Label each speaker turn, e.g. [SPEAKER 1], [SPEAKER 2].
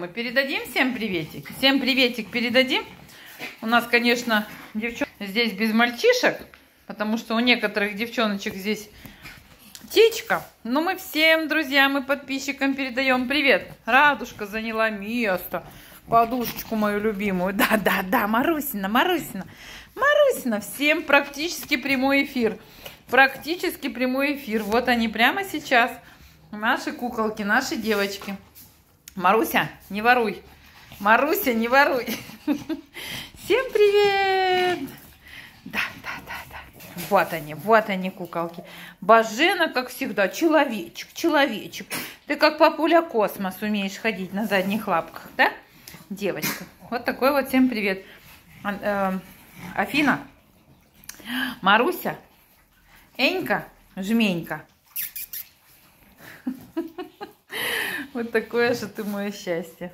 [SPEAKER 1] Мы передадим всем приветик? Всем приветик передадим? У нас, конечно, девчонки здесь без мальчишек, потому что у некоторых девчоночек здесь течка. Но мы всем друзьям и подписчикам передаем привет. Радушка заняла место. Подушечку мою любимую. Да, да, да, Марусина, Марусина. Марусина, всем практически прямой эфир. Практически прямой эфир. Вот они прямо сейчас. Наши куколки, наши девочки. Маруся, не воруй. Маруся, не воруй. Всем привет! Да, да, да, да. Вот они, вот они, куколки. Бажена, как всегда, человечек, человечек. Ты как папуля космос умеешь ходить на задних лапках, да, девочка? Вот такой вот всем привет. Э, Афина, Маруся, Энька, Жменька. Вот такое же ты мое счастье.